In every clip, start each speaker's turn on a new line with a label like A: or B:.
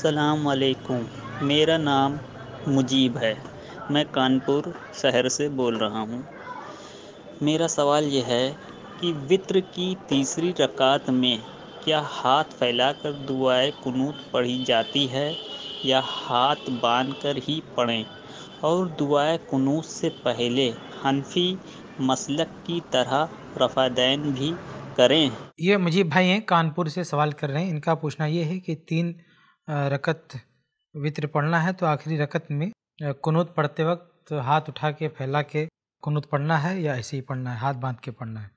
A: अस्सलाम वालेकुम मेरा नाम मुजीब है। मैं कानपुर शहर से बोल रहा हूँ। मेरा सवाल यह है कि वित्र की तीसरी रकात में क्या हाथ फैलाकर दुआए कुनूत पढ़ी जाती है या हाथ बाँध कर ही पढ़ें? और दुआए कुनूत से पहले हनफी मसलक की तरह रफ़ादैन भी करें?
B: ये मुजीब भाई हैं, कानपुर से सवाल कर रहे हैं। इनका पूछना ये है कि तीन रकत वित्र पढ़ना है तो आखिरी रकत में कुनूत पढ़ते वक्त हाथ उठा के, फैला के कुनूत पढ़ना है या ऐसे ही पढ़ना है, हाथ बाँध के पढ़ना है?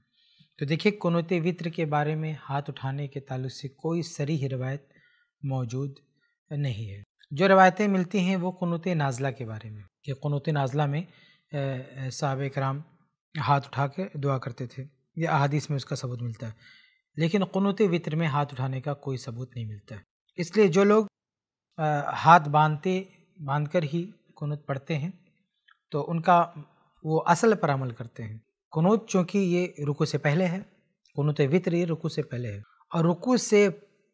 B: तो देखिए, कुनूत वित्र के बारे में हाथ उठाने के ताल्लुक से कोई सरी रवायत मौजूद नहीं है। जो रवायतें मिलती हैं, वो कुनूत नाजला के बारे में। कि कुनूत नाजला में साहब कराम हाथ उठा के दुआ करते थे। या अहादीस में उसका सबूत मिलता है। लेकिन कुनूत वित्र में हाथ उठाने का कोई सबूत नहीं मिलता। है इसलिए जो लोग हाथ बांधते बाँध कर ही कुनूत पढ़ते हैं तो उनका वो असल पर अमल करते हैं। कुनूत चूँकि ये रुकू से पहले है, कुनूत वित्र ये रुकू से पहले है, और रुकू से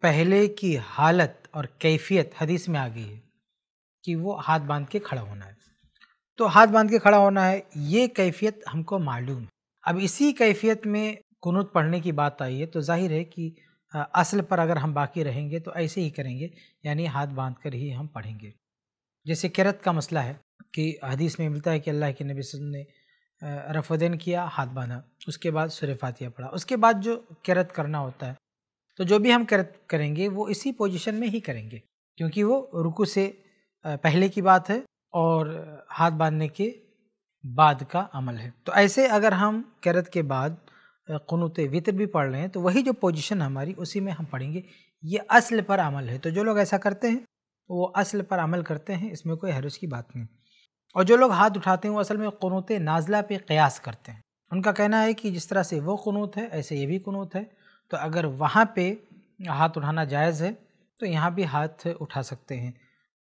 B: पहले की हालत और कैफियत हदीस में आ गई है कि वो हाथ बाँध के खड़ा होना है। तो हाथ बाँध के खड़ा होना है, ये कैफियत हमको मालूम है। अब इसी कैफियत में कुनूत पढ़ने की बात आई है तो ज़ाहिर है कि असल पर अगर हम बाकी रहेंगे तो ऐसे ही करेंगे, यानी हाथ बाँध कर ही हम पढ़ेंगे। जैसे किरत का मसला है कि हदीस में मिलता है कि अल्लाह के नबी ने रफुद्दीन किया, हाथ बांधा, उसके बाद सुर फातिया पढ़ा। उसके बाद जो किरत करना होता है तो जो भी हम किरत करेंगे, वो इसी पोजीशन में ही करेंगे, क्योंकि वो रुकू से पहले की बात है और हाथ बांधने के बाद का अमल है। तो ऐसे अगर हम किरत के बाद क़नूत वितर भी पढ़ रहे हैं तो वही जो पोजीशन हमारी, उसी में हम पढ़ेंगे। ये असल पर अमल है। तो जो लोग ऐसा करते हैं वो असल पर अमल करते हैं, इसमें कोई हरज की बात नहीं। और जो लोग हाथ उठाते हैं, वो असल में क़नूत नाजला पे क़यास करते हैं। उनका कहना है कि जिस तरह से वो क़नूत है, ऐसे ये भी क़नूत है। तो अगर वहाँ पे हाथ उठाना जायज़ है तो यहाँ भी हाथ उठा सकते हैं।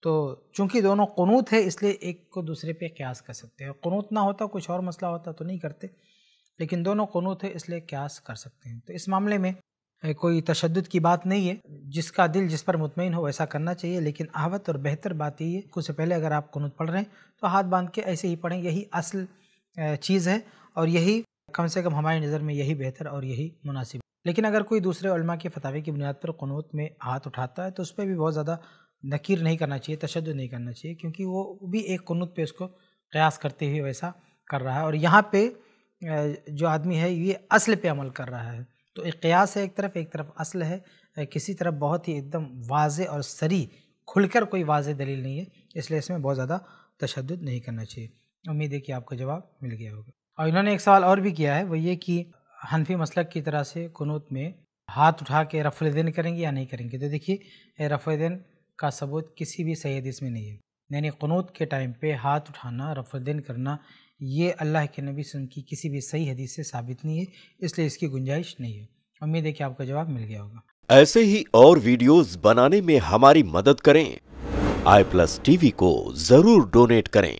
B: तो चूँकि दोनों क़नूत है, इसलिए एक को दूसरे पे क्यास कर सकते हैं। क़नूत ना होता, कुछ और मसला होता तो नहीं करते। लेकिन दोनों कनूत है इसलिए क्यास कर सकते हैं। तो इस मामले में कोई तशद की बात नहीं है। जिसका दिल जिस पर मुतमिन हो, वैसा करना चाहिए, लेकिन आहवत और बेहतर बात यही है, कुछ से पहले अगर आप कनूत पढ़ रहे हैं तो हाथ बाँध के ऐसे ही पढ़ें, यही असल चीज़ है, और यही कम से कम हमारी नज़र में यही बेहतर और यही मुनासिब लेकिन अगर कोई दूसरे उलमा के फतावे की बुनियाद पर कनूत में हाथ उठाता है तो उस पर भी बहुत ज़्यादा नकीर नहीं करना चाहिए तशद नहीं करना चाहिए, क्योंकि वो भी एक कनूत पे उसको कयास करते हुए वैसा कर रहा है। और यहाँ पे जो आदमी है, ये असल पे अमल कर रहा है। तो एक क़यास है एक तरफ़ एक तरफ़ असल है। किसी तरफ़ बहुत ही एकदम वाज और सरी, खुलकर कोई वाज दलील नहीं है, इसलिए इसमें बहुत ज़्यादा तशद नहीं करना चाहिए। उम्मीद है कि आपको जवाब मिल गया होगा। और इन्होंने एक सवाल और भी किया है, वो ये कि हनफी मसलक की तरह से कनूत में हाथ उठा के रफ़ुल्दैन करेंगे या नहीं करेंगे? तो देखिए रफ़ुल्दैन का सबूत किसी भी सही हदीस में नहीं है। यानी कनूत के टाइम पे हाथ उठाना रफ़ुल्दैन करना, ये अल्लाह के नबी सुन की किसी भी सही हदीस से साबित नहीं है, इसलिए इसकी गुंजाइश नहीं है। उम्मीद है कि आपका जवाब मिल गया होगा।
C: ऐसे ही और वीडियोस बनाने में हमारी मदद करें। आई प्लस टीवी को ज़रूर डोनेट करें।